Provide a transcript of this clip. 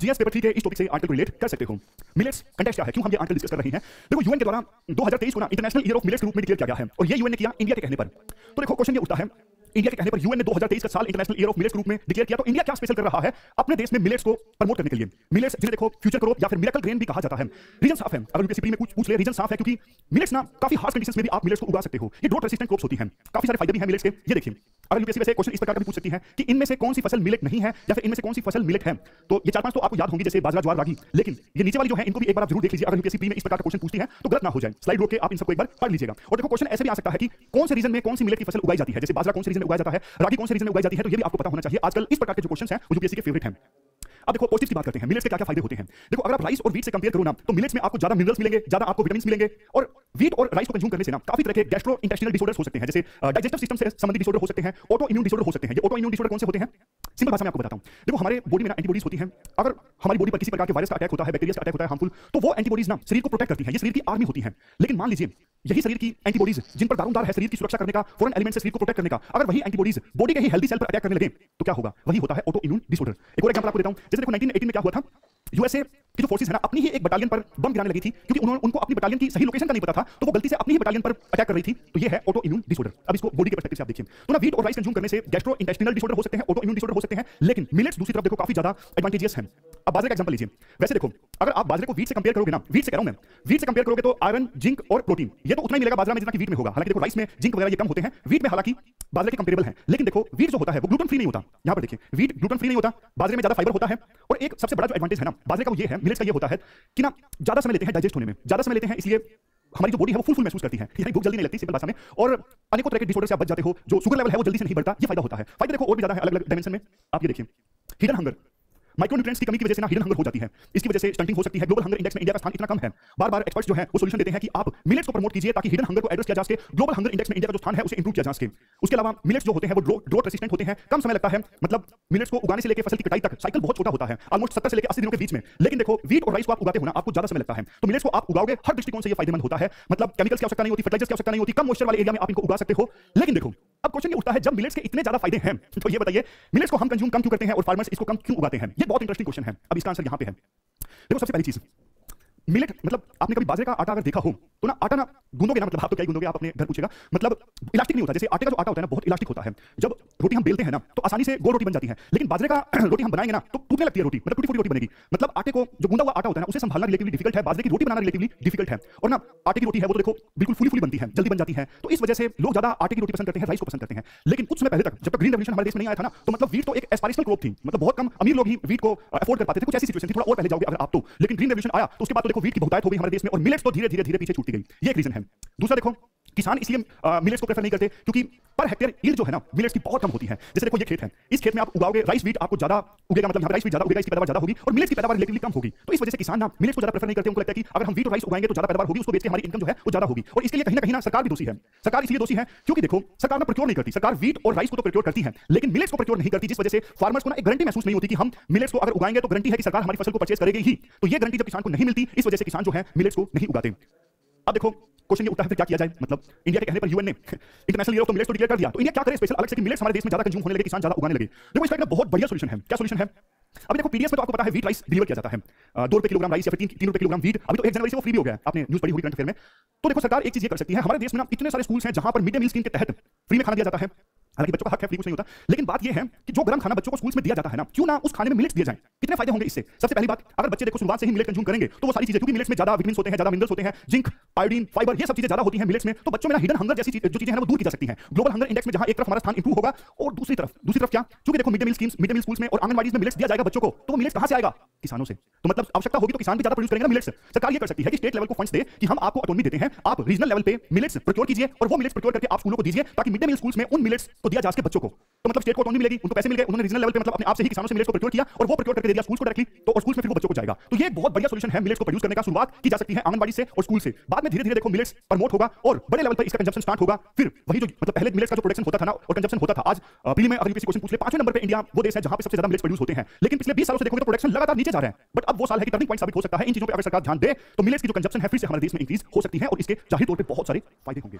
GS paper three के इस topic से आर्टिकल रिलेट कर सकते हो। मिलेट्स कंटेक्स्ट क्या है? क्यों हम ये आर्टिकल डिस्कस कर रहे हैं? देखो यूएन के द्वारा 2023 को ना इंटरनेशनल ईयर ऑफ़ मिलेट्स के रूप में डिक्लेयर किया गया है और ये यूएन ने किया इंडिया के कहने पर। तो देखो क्वेश्चन ये उठता है। इंडिया के कहने पर यूएन ने 2023 का साल इंटरनेशनल ईयर ऑफ़ मिलेट्स के रूप में डिक्लेयर किया। तो इंडिया क्या स्पेशल कर रहा है? अपने देश में मिलेट्स को प्रमोट करने के लिए। मिलेट्स जिन्हें देखो फ्यूचर क्रॉप या फिर मिरेकल ग्रेन भी कहा जाता है। रीजन साफ़ है। अगर यूपीएससी में कुछ पूछ ले रीजन साफ़ है क्योंकि मिलेट्स ना काफ़ी हार्श कंडीशंस में भी आप मिलेट्स को उगा सकते हो। ये ड्रोट रेसिस्टेंट क्रॉप्स होती हैं। काफ़ी सारे फ़ायदे भी हैं मिलेट्स के। ये देखिए, अगर यूपीएससी वैसे क्वेश्चन इस प्रकार का भी पूछ सकती है कि इनमें से कौन सी फ़सल मिलेट नहीं है, या फिर इनमें से कौन सी फ़सल मिलेट है? तो ये चार पाँच तो आपको याद होंगी, जैसे बाजरा, ज्वार, रागी। लेकिन ये नीचे वाली जो है, इनको भी एक बार आप ज़रूर देख लीजिए। अगर यूपीएससी में इस प्रकार का क्वेश्चन पूछती है तो गलत ना हो जाए। स्लाइड रोक के आप इन सबको एक बार पढ़ लीजिएगा। और देखो क्वेश्चन ऐसे भी आ सकता है कि कौन से रीजन में कौन सी मिलेट की फ़सल उगाई जाती है? जैसे बाजरा कौन से रीजन उगाया जाता है। रागी कौन से रीजन में उगाई जाती है तो ये भी आपको पता होना चाहिए। आजकल इस प्रकार के जो क्वेश्चन हैं, वो यूपीएससी के फेवरेट हैं। अब देखो पॉजिटिव की बात करते हैं। मिलेट्स के क्या क्या फ़ायदे होते हैं? देखो, अगर आप राइस और वीट से कंपेयर करो ना तो मिलेट्स में आपको ज़्यादा मिनरल्स मिलेंगे, ज़्यादा आपको विटामिन मिलेंगे और वीट और राइस को कंज्यूम करने से ना, काफ़ी तरह के गैस्ट्रो इंटेस्टिनल डिसऑर्डर्स हो सकते हैं। जैसे डाइजेस्टिव सिस्टम से संबंधित डिसऑर्डर हो सकते हैं ऑटो इम्यून डिसऑर्डर हो सकते हैं। ये ऑटो इम्यून डिसऑर्डर कौन से होते हैं? सिंपल भाषा में आपको बताता हूँ। देखो, हमारे बॉडी में ना एंटीबॉडीज होती हैं। अगर हमारी बॉडी पर किसी प्रकार के वायरस का अटैक होता है बैक्टीरिया का अटैक होता है हार्मफुल तो वो एंटीबॉडीज ना शरीर को प्रोटेक्ट करती हैं। ये शरीर की आर्मी होती है। लेकिन मान लीजिए यही शरीर की एंटीबॉडीज जिन पर दारोमदार है, शरीर की सुरक्षा करने का फॉरेन एलिमेंट से शरीर को प्रोटेक्ट करने का। अगर वही एंटीबॉडीज बॉडी के ही हेल्दी सेल पर अटैक करने लगे तो क्या होगा? वही होता है ऑटो इम्यून डिसऑर्डर एक और एग्जांपल आपको देता हूँ। जैसे देखो 1918 में क्या हुआ था? यूएसए की जो फोर्सेस है ना, अपनी ही एक बटालियन पर बम गिराने लगी थी, क्योंकि उन्होंने, उनको अपनी बटालियन की सही लोकेशन का नहीं पता था तो वो गलती से अपनी ही बटालियन पर अटैक कर रही थी। तो ये है ऑटो इम्यून डिसऑर्डर अब इसको बॉडी के पर्सपेक्टिव से आप देखिए। तो ना वीट और राइस कंज्यूम करने से गैस्ट्रो इंटेस्टिनल डिसऑर्डर हो सकते हैं ऑटो इम्यून डिसऑर्डर हो सकते हैं, लेकिन मिलेट्स दूसरी तरफ़ देखो, काफ़ी ज़्यादा एडवांटेजियस हैं। अब बाजरे का एग्जांपल लीजिए। वैसे देखो, अगर आप बाजरे को वीट से कंपेयर करोगे ना वीट से कह रहा हूँ मैं वीट से कंपेयर करोगे तो आयरन जिंक और प्रोटीन ये तो उतना ही मिलेगा बाजरा में जितना कि वीट में होगा। हालाँकि देखो राइस में जिंक वगैरह ये कम होते हैं वीट में हालाँकि बाजरे के कंपेरेबल है। लेकिन देखो वीट जो होता है, वो ग्लूटेन फ्री नहीं होता। यहाँ पर देखिए वीट ग्लूटेन फ्री नहीं होता, बाजरे में ज़्यादा फाइबर होता है, और एक सबसे बड़ा जो एडवांटेज है ना, बाजरे का ये है मिलेट्स का ये होता है कि ना, ज़्यादा समय लेते हैं डाइजेस्ट होने में। ज़्यादा समय लेते हैं, इसलिए हमारी जो बॉडी है, वो फुल फुल महसूस करती है। यानी भूख जल्दी नहीं लगती सिंपल भाषा में और अनेकों तरह के डिसऑर्डर से आप बच जाते हो, जो शुगर लेवल है, वो जल्दी से नहीं बढ़ता, ये फ़ायदा होता है। फ़ायदा देखो, और भी ज़्यादा है अलग अलग डायमेंशन में। आप ये देखिए हिडन हंगर माइक्रोन्यूट्रिएंट्स की कमी की वजह से ना हिडन हंगर हो जाती है। इसकी वजह से स्टंटिंग हो सकती है। ग्लोबल हंगर इंडेक्स में इंडिया का स्थान इतना कम है। बार बार एक्सपर्ट्स जो है, वो सॉल्यूशन देते हैं कि आप मिलेट्स को प्रमोट कीजिए ताकि हिडन हंगर को एड्रेस किया जा सके। ग्लोबल हंगर इंडेक्स में इंडिया का जो स्थान है, उसे इंप्रूव किया जा सके। उसके अलावा मिलेट्स जो होते हैं, वो ड्रोट रेसिस्टेंट होते हैं। कम समय लगता है मतलब मिलेट्स को उगाने से लेकर फ़सल की कटाई तक साइकिल बहुत छोटा होता है। ऑलमोस्ट सत्तर से लेकर अस्सी दिनों के बीच में। लेकिन देखो वीट और राइस को आप उगाते हो ना, आपको ज़्यादा समय लगता है। तो मिलेट्स को आप उगाओगे, हर दृष्टिकोण से ये फ़ायदेमंद होता है। मतलब केमिकल्स की आवश्यकता नहीं होती फर्टिलाइजर्स की आवश्यकता नहीं होती, कम मॉइस्चर वाले एरिया में आप इनको उगा सकते हो। लेकिन देखो, अब क्वेश्चन ये उठता है, जब मिलेट्स के इतने ज़्यादा फ़ायदे हैं तो ये बताइए मिलेट्स को हम कंज्यूम कम क्यों करते हैं और फार्मर्स इसको कम क्यों उगाते हैं? ये बहुत इंटरेस्टिंग क्वेश्चन है। अब इसका आंसर यहाँ पे है। देखो, सबसे पहली चीज़। मिलेट मतलब आपने कभी बाजरे का आटा अगर देखा हो तो ना आटा ना गूंदोगे ना मतलब आप तो क्या गूंदोगे, आप अपने घर पूछेगा मतलब इलास्टिक नहीं होता, जैसे आटे का जो आटा होता है ना, बहुत इलास्टिक होता है। जब रोटी हम बेलते हैं ना तो आसानी से गोल रोटी बन जाती है। लेकिन बाजरे का रोटी हम बनाएँगे ना तो टूटने लगती है रोटी मतलब टूटी फूटी रोटी बनेगी। मतलब आटे को, जो गूंदा हुआ आटा होता है ना, उसे संभालना रिलेटिवली डिफ़िकल्ट है, बाजरे की रोटी बनाना रिलेटिवली डिफ़िकल्ट है। और ना आटे की रोटी है वो तो देखो, बिल्कुल फुली फुली बनती है, जल्दी बन जाती है। तो इस वजह से लोग ज़्यादा आटे की रोटी पसंद करते हैं राइस को पसंद करते हैं। लेकिन कुछ समय पहले तक, जब तक ग्रीन रेवल्यूशन हमारे देश में नहीं आया था ना तो मतलब वीट तो एक एस्पायरेशनल क्रॉप थी। मतलब बहुत कम अमीर लोग ही वीट को अफोर्ड कर पाते थे। कुछ ऐसी सिचुएशन थी, थोड़ा और पहले जाओगे अगर आप तो। लेकिन ग्रीन रेवल्यूशन आया तो उसके बाद तो देखो वीट की बहुतायत हो गई हमारे देश में, और मिलेट्स तो धीरे धीरे धीरे पीछे छूटती गई। ये एक रीजन है। दूसरा देखो, किसान इसलिए मिलेट्स को प्रेफर नहीं करते, क्योंकि पर हेक्टेयर यील्ड जो है ना मिलेट्स की बहुत कम होती है। जैसे देखो, ये खेत है। इस खेत में आप उगाओगे राइस वीट आपको ज़्यादा उगेगा मतलब राइस ज़्यादा उगेगा, इसकी पैदावार ज़्यादा होगी, और मिलेट्स की पैदावार रिलेटिवली कम होगी। तो इस वजह से किसान ना मिलेट्स को ज़्यादा प्रेफर नहीं करते, उनको लगता है कि अगर हम वीट राइस उगाएँगे तो ज़्यादा पैदावार होगी, उसको बेच के हमारी इनकम जो है, वो ज़्यादा होगी। और इसके लिए कहीं ना कहीं सरकार भी दोषी है। सरकार इसलिए दोषी है, क्योंकि देखो, सरकार ना प्रोक्योर नहीं करती। सरकार वीट और राइस को तो प्रोक्योर करती है, लेकिन मिलेट्स को प्रोक्योर नहीं करती, जिस वजह से फार्मर्स को ना एक गारंटी महसूस नहीं होती कि हम मिलेट्स को अगर उगाएँगे तो गारंटी है कि सरकार हमारी फ़सल को परचेज करेगी ही। तो ये गारंटी जब किसान को नहीं मिलती, इस वजह से किसान जो है मिलेट्स को नहीं उगाते। अब देखो क्वेश्चन ये उठता है फिर क्या किया जाए? मतलब इंडिया के कहने पर यूएन ने इंटरनेशनल ईयर ऑफ़ मिलेट्स को डिक्लेयर कर दिया। तो इंडिया क्या करे स्पेशल अलग से कि मिलेट्स हमारे देश में ज़्यादा कंज्यूम होने लगे, किसान ज़्यादा उगाने लगे? देखो इसका एक बहुत बढ़िया सॉल्यूशन है। क्या सॉल्यूशन है? अभी देखो पीडीएस में तो आपको पता है वीट राइस डिलीवर किया जाता है। दो रुपए किलोग्राम राइस या फिर तीन तीन रुपए किलोग्राम वीट अभी तो एक जनवरी से वो फ्री भी हो गया आपने न्यूज़ पढ़ी होगी करंट अफेयर में। तो देखो, सरकार एक चीज़ ये कर सकती है। हमारे देश में ना इतने सारे स्कूल्स हैं जहाँ पर मिड डे मील स्कीम के तहत फ्री में खाना दिया जाता है। हालाँकि बच्चों का हक है फ्री कुछ नहीं होता। लेकिन बात यह है कि जो गर्म खाना बच्चों को स्कूल में दिया जाता है ना, क्यों ना उस खाने में मिलेट्स दिए जाए? कितने फ़ायदे होंगे इससे? सबसे पहली बात, अगर बच्चे देखो शुरुआत से ही मिलेट कंज्यूम करेंगे तो वो सारी चीज़ें, क्योंकि मिलेट्स में ज़्यादा विटामिन होते हैं, ज़्यादा मिनरल्स होते हैं जिंक आयोडीन फाइबर ये सब चीज़ें ज़्यादा होती हैं मिलेट्स में तो बच्चों में हिडन हंगर जैसी जो चीज़ें हैं वो दूर की जा सकती हैं। ग्लोबल हंगर इंडेक्स में जहाँ एक तरफ़ हमारा स्थान इंप्रूव होगा, और दूसरी तरफ़ दूसरी तरफ़ क्या? क्योंकि देखो mid day meal schemes mid day meal schools में और आंगनबाड़ी में मिलेट्स दिया जाएगा बच्चों को तो मिलेट्स कहाँ से आएगा? किसानों से। तो मतलब आवश्यकता होगी तो किसान भी ज़्यादा प्रोड्यूस करेंगे मिलेट्स सरकार ये कर सकती है कि स्टेट लेवल को फंड्स दे कि हम आपको ऑटोनॉमी देते हैं, आप रीजनल लेवल पे मिलेट्स प्रोक्योर कीजिए और वो मिलेट्स प्रोक्योर करके आप स्कूलों को दीजिए, ताकि मिड डे मील स्कूल्स में उन मिलेट्स को दिया जा सके बच्चों को। तो मतलब स्टेट को ऑटोनॉमी मिलेगी, उनको पैसे मिल गए, उन्होंने रीजनल लेवल पे मतलब अपने आप से ही किसानों से मिलेट्स को प्रोक्योर किया और वो प्रोक्योर करके दे दिया स्कूल्स को डायरेक्टली तो और स्कूल्स में फिर वो बच्चों को जाएगा। तो ये बहुत बढ़िया सॉल्यूशन है मिलेट्स को प्रोड्यूस करने का। शुरुआत की जा सकती है आंगनबाड़ी से और स्कूल से। बाद में धीरे धीरे देखो मिलेट्स प्रमोट होगा और बड़े लेवल पर इसका कंजप्शन स्टार्ट होगा। फिर वही जो मतलब पहले मिलेट्स का जो प्रोडक्शन होता था ना, और कंजप्शन होता था आज प्री में अगर यूपीएससी क्वेश्चन पूछ ले, पाँचवें नंबर पे इंडिया वो देश है जहाँ पे सबसे ज़्यादा मिलेट्स प्रोड्यूस होते हैं। लेकिन पिछले 20 सालों से देखोगे तो प्रोडक्शन लगातार नीचे जा रहा है। बट अब वो साल है कि टर्निंग पॉइंट साबित हो सकता है। इन चीज़ों पे अगर सरकार ध्यान दे तो मिलेट्स की जो कंजप्शन है फिर से हमारे देश में इंक्रीज हो सकती है और इसके ज़ाहिर तौर पर बहुत सारे फ़ायदे होंगे।